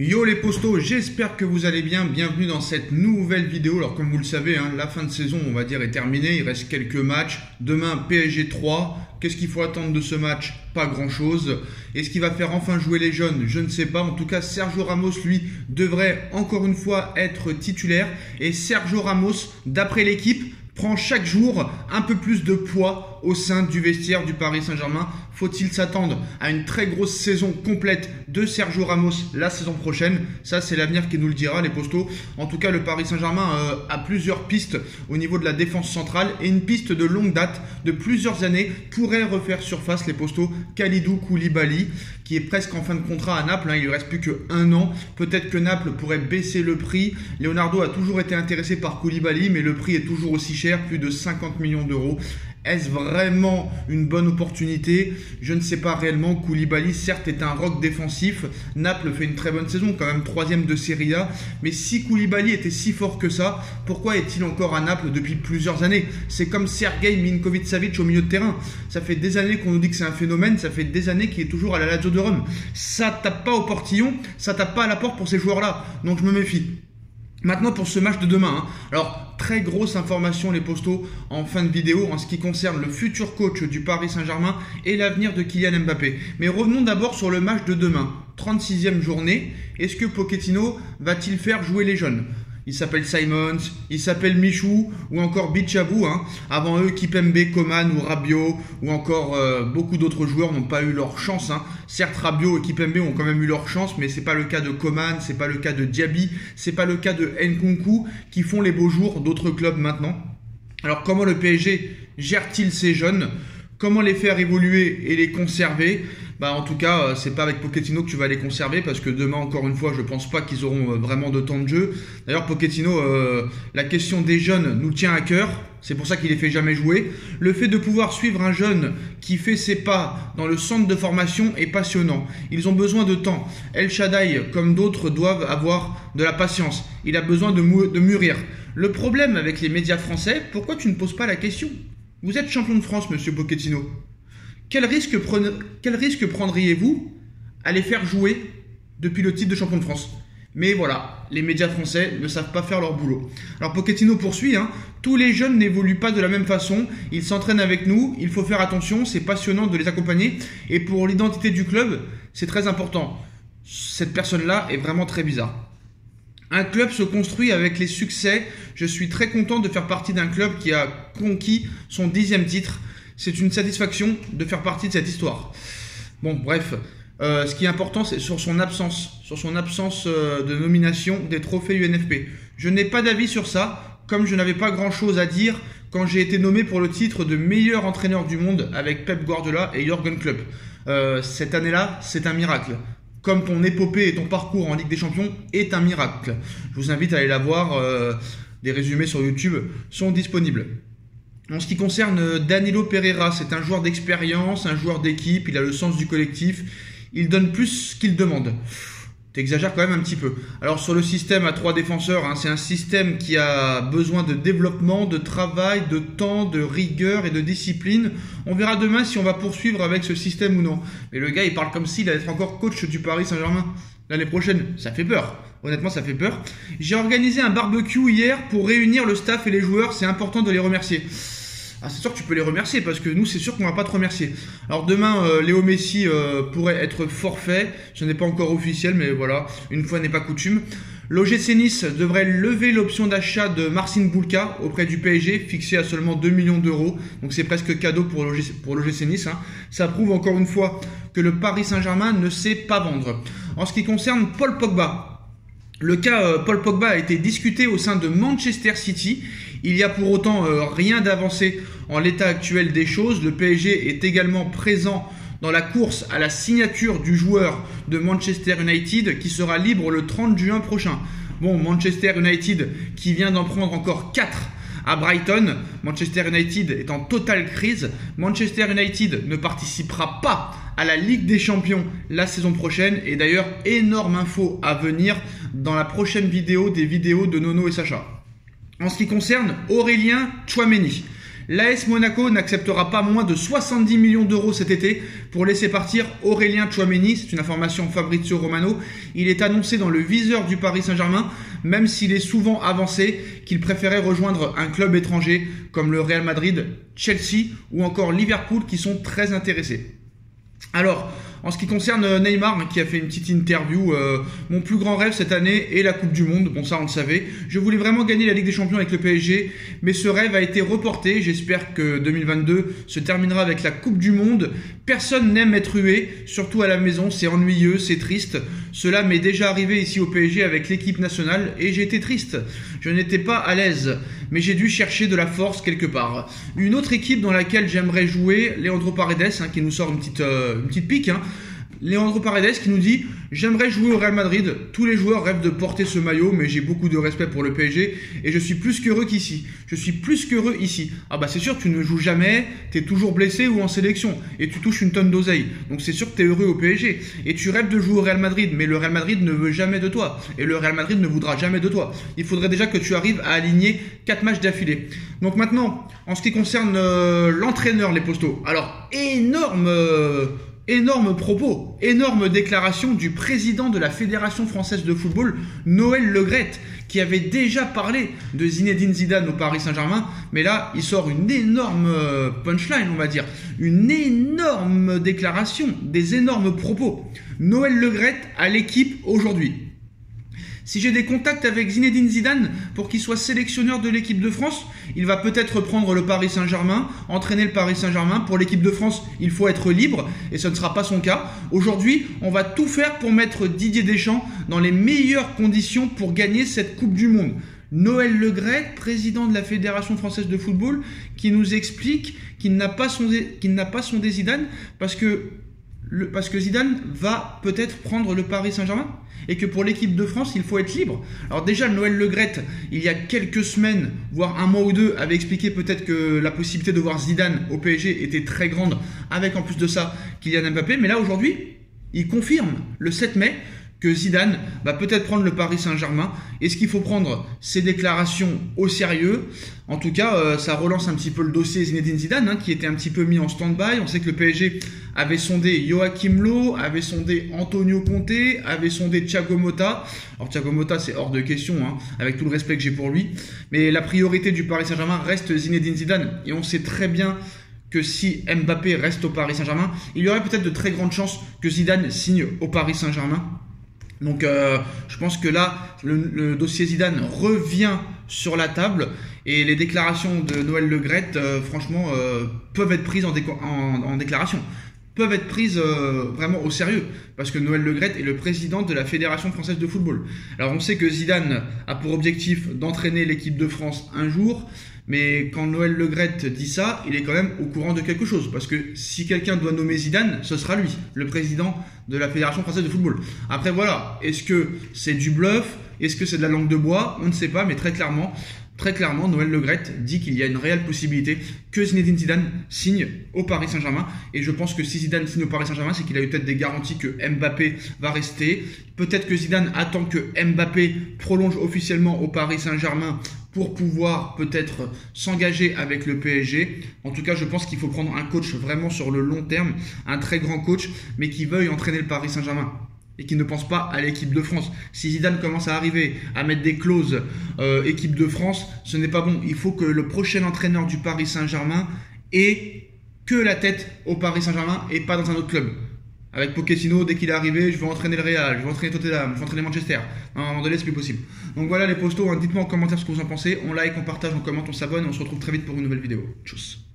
Yo les postos, j'espère que vous allez bien. Bienvenue dans cette nouvelle vidéo. Alors comme vous le savez, hein, la fin de saison, on va dire, est terminée. Il reste quelques matchs. Demain, PSG 3. Qu'est-ce qu'il faut attendre de ce match? Pas grand-chose. Est-ce qu'il va faire enfin jouer les jeunes? Je ne sais pas. En tout cas, Sergio Ramos, lui, devrait encore une fois être titulaire. Et Sergio Ramos, d'après l'équipe, prend chaque jour un peu plus de poids au sein du vestiaire du Paris Saint-Germain. Faut-il s'attendre à une très grosse saison complète de Sergio Ramos la saison prochaine? Ça, c'est l'avenir qui nous le dira, les postos. En tout cas, le Paris Saint-Germain euh, a plusieurs pistes au niveau de la défense centrale et une piste de longue date de plusieurs années pourrait refaire surface les postos Khalidou Koulibaly qui est presque en fin de contrat à Naples. Hein. il lui reste plus qu'un an. Peut-être que Naples pourrait baisser le prix. Leonardo a toujours été intéressé par Koulibaly, mais le prix est toujours aussi cher, plus de 50 millions d'euros. Est-ce vraiment une bonne opportunité? Je ne sais pas réellement. Koulibaly, certes, est un rock défensif. Naples fait une très bonne saison, quand même troisième de Serie A. Mais si Koulibaly était si fort que ça, pourquoi est-il encore à Naples depuis plusieurs années? C'est comme Sergei Minkovic-Savic au milieu de terrain. Ça fait des années qu'on nous dit que c'est un phénomène. Ça fait des années qu'il est toujours à la Lazio de Rome. Ça tape pas au portillon, ça tape pas à la porte pour ces joueurs-là. Donc je me méfie. Maintenant pour ce match de demain. Hein. Alors très grosse information les postos en fin de vidéo en ce qui concerne le futur coach du Paris Saint-Germain et l'avenir de Kylian Mbappé. Mais revenons d'abord sur le match de demain. 36e journée. Est-ce que Pochettino va-t-il faire jouer les jeunes? Il s'appelle Simons, il s'appelle Michou ou encore Bichabou. Hein. Avant eux, Kipembe, Coman ou Rabiot ou encore euh, beaucoup d'autres joueurs n'ont pas eu leur chance. Hein. Certes, Rabiot et Kipembe ont quand même eu leur chance, mais c'est pas le cas de Coman, c'est pas le cas de Diaby, c'est pas le cas de Nkunku qui font les beaux jours d'autres clubs maintenant. Alors comment le PSG gère-t-il ces jeunes? Comment les faire évoluer et les conserver? Bah en tout cas, euh, c'est pas avec Pochettino que tu vas les conserver parce que demain, encore une fois, je pense pas qu'ils auront euh, vraiment de temps de jeu. D'ailleurs, Pochettino, euh, la question des jeunes nous tient à cœur. C'est pour ça qu'il les fait jamais jouer. Le fait de pouvoir suivre un jeune qui fait ses pas dans le centre de formation est passionnant. Ils ont besoin de temps. El Shaddai, comme d'autres, doivent avoir de la patience. Il a besoin de, de mûrir. Le problème avec les médias français, pourquoi tu ne poses pas la question? Vous êtes champion de France, monsieur Pochettino. Quel risque, prendriez-vous à les faire jouer depuis le titre de champion de France? Mais voilà, les médias français ne savent pas faire leur boulot. Alors Pochettino poursuit, hein. tous les jeunes n'évoluent pas de la même façon, ils s'entraînent avec nous, il faut faire attention, c'est passionnant de les accompagner, et pour l'identité du club, c'est très important. Cette personne-là est vraiment très bizarre. Un club se construit avec les succès, je suis très content de faire partie d'un club qui a conquis son dixième titre, c'est une satisfaction de faire partie de cette histoire. Bon, bref, euh, ce qui est important, c'est sur son absence, sur son absence euh, de nomination des trophées UNFP. Je n'ai pas d'avis sur ça, comme je n'avais pas grand-chose à dire quand j'ai été nommé pour le titre de meilleur entraîneur du monde avec Pep Guardiola et Jürgen Klopp. Euh, cette année-là, c'est un miracle. Comme ton épopée et ton parcours en Ligue des Champions est un miracle. Je vous invite à aller la voir. des résumés sur YouTube sont disponibles. En ce qui concerne euh, Danilo Pereira, c'est un joueur d'expérience, un joueur d'équipe, il a le sens du collectif, il donne plus qu'il demande. T'exagères quand même un petit peu. Alors sur le système à trois défenseurs, hein, c'est un système qui a besoin de développement, de travail, de temps, de rigueur et de discipline. On verra demain si on va poursuivre avec ce système ou non. Mais le gars, il parle comme s'il allait être encore coach du Paris Saint-Germain l'année prochaine. Ça fait peur. Honnêtement, ça fait peur. J'ai organisé un barbecue hier pour réunir le staff et les joueurs. C'est important de les remercier. Ah, c'est sûr que tu peux les remercier parce que nous, c'est sûr qu'on va pas te remercier. Alors demain, euh, Léo Messi euh, pourrait être forfait. Ce n'est pas encore officiel, mais voilà, une fois n'est pas coutume. L'OGC Nice devrait lever l'option d'achat de Marcin Boulka auprès du PSG, fixée à seulement 2 millions d'euros. Donc c'est presque cadeau pour l'OGC Nice. Hein. Ça prouve encore une fois que le Paris Saint-Germain ne sait pas vendre. En ce qui concerne Paul Pogba, le cas euh, Paul Pogba a été discuté au sein de Manchester City. Il n'y a pour autant euh, rien d'avancé en l'état actuel des choses. Le PSG est également présent dans la course à la signature du joueur de Manchester United qui sera libre le 30 juin prochain. Bon, Manchester United qui vient d'en prendre encore 4 à Brighton. Manchester United est en totale crise. Manchester United ne participera pas à la Ligue des Champions la saison prochaine. Et d'ailleurs, énorme info à venir dans la prochaine vidéo des vidéos de Nono et Sacha. En ce qui concerne Aurélien Chouameni, L'AS Monaco n'acceptera pas moins de 70 millions d'euros cet été pour laisser partir Aurélien Chouameni. C'est une information Fabrizio Romano. Il est annoncé dans le viseur du Paris Saint-Germain, même s'il est souvent avancé qu'il préférait rejoindre un club étranger comme le Real Madrid, Chelsea ou encore Liverpool qui sont très intéressés. Alors, en ce qui concerne euh, Neymar, hein, qui a fait une petite interview, euh, mon plus grand rêve cette année est la Coupe du Monde. Bon, ça, on le savait. Je voulais vraiment gagner la Ligue des Champions avec le PSG, mais ce rêve a été reporté. J'espère que 2022 se terminera avec la Coupe du Monde. Personne n'aime être hué, surtout à la maison. C'est ennuyeux, c'est triste. Cela m'est déjà arrivé ici au PSG avec l'équipe nationale et j'étais triste. Je n'étais pas à l'aise, mais j'ai dû chercher de la force quelque part. Une autre équipe dans laquelle j'aimerais jouer, Leandro Paredes, hein, qui nous sort une petite, euh, pique. Hein. Leandro Paredes qui nous dit J'aimerais jouer au Real Madrid. Tous les joueurs rêvent de porter ce maillot, mais j'ai beaucoup de respect pour le PSG et je suis plus qu'heureux qu'ici. Je suis plus qu'heureux ici. Ah bah c'est sûr, tu ne joues jamais, tu es toujours blessé ou en sélection et tu touches une tonne d'oseille. Donc c'est sûr que tu es heureux au PSG et tu rêves de jouer au Real Madrid, mais le Real Madrid ne veut jamais de toi et le Real Madrid ne voudra jamais de toi. Il faudrait déjà que tu arrives à aligner 4 matchs d'affilée. Donc maintenant, en ce qui concerne euh, l'entraîneur, les postos. Alors, énorme. Euh, Énorme propos, énorme déclaration du président de la Fédération française de football, Noël Legrette, qui avait déjà parlé de Zinedine Zidane au Paris Saint-Germain, mais là, il sort une énorme euh, punchline, on va dire, une énorme déclaration, des énormes propos. Noël Legrette à l'équipe aujourd'hui. Si j'ai des contacts avec Zinedine Zidane pour qu'il soit sélectionneur de l'équipe de France, il va peut-être prendre le Paris Saint-Germain, entraîner le Paris Saint-Germain. Pour l'équipe de France, il faut être libre et ce ne sera pas son cas. Aujourd'hui, on va tout faire pour mettre Didier Deschamps dans les meilleures conditions pour gagner cette Coupe du Monde. Noël Legret, président de la Fédération française de football, qui nous explique qu'il n'a pas son qu'il n'a pas son Zidane parce que parce que Zidane va peut-être prendre le Paris Saint-Germain et que pour l'équipe de France, il faut être libre. Alors déjà, Noël Legrette, il y a quelques semaines, voire un mois ou deux, avait expliqué peut-être que la possibilité de voir Zidane au PSG était très grande, avec en plus de ça Kylian Mbappé. Mais là, aujourd'hui, il confirme le 7 mai que Zidane va peut-être prendre le Paris Saint-Germain. Est-ce qu'il faut prendre ces déclarations au sérieux? En tout cas, euh, ça relance un petit peu le dossier Zinedine Zidane, hein, qui était un petit peu mis en stand-by. On sait que le PSG avait sondé Joachim Lowe, avait sondé Antonio Conte, avait sondé Thiago Motta. Alors Thiago Motta, c'est hors de question, hein, avec tout le respect que j'ai pour lui. Mais la priorité du Paris Saint-Germain reste Zinedine Zidane. Et on sait très bien que si Mbappé reste au Paris Saint-Germain, il y aurait peut-être de très grandes chances que Zidane signe au Paris Saint-Germain. Donc euh, je pense que là, le, dossier Zidane revient sur la table et les déclarations de Noël Legrette, euh, franchement, euh, peuvent être prises en, déclaration, peuvent être prises vraiment au sérieux, parce que Noël Legrette est le président de la Fédération française de football. Alors on sait que Zidane a pour objectif d'entraîner l'équipe de France un jour, mais quand Noël Legrette dit ça, il est quand même au courant de quelque chose. Parce que si quelqu'un doit nommer Zidane, ce sera lui, le président de la Fédération française de football. Après voilà, est-ce que c'est du bluff? Est-ce que c'est de la langue de bois? On ne sait pas, mais très clairement, Très clairement, Noël Legrette dit qu'il y a une réelle possibilité que Zinedine Zidane signe au Paris Saint-Germain. Et je pense que si Zidane signe au Paris Saint-Germain, c'est qu'il a eu peut-être des garanties que Mbappé va rester. Peut-être que Zidane attend que Mbappé prolonge officiellement au Paris Saint-Germain pour pouvoir peut-être s'engager avec le PSG. En tout cas, je pense qu'il faut prendre un coach vraiment sur le long terme, un très grand coach, mais qui veuille entraîner le Paris Saint-Germain et qui ne pense pas à l'équipe de France. Si Zidane commence à arriver à mettre des clauses euh, équipe de France, ce n'est pas bon. Il faut que le prochain entraîneur du Paris Saint-Germain ait que la tête au Paris Saint-Germain et pas dans un autre club. Avec Pochettino, dès qu'il est arrivé, je vais entraîner le Real, je vais entraîner Tottenham, je vais entraîner Manchester. à un moment donné, c'est plus possible. Donc voilà les postos, hein. dites-moi en commentaire ce que vous en pensez. On like, on partage, on commente, on s'abonne et on se retrouve très vite pour une nouvelle vidéo. Tchuss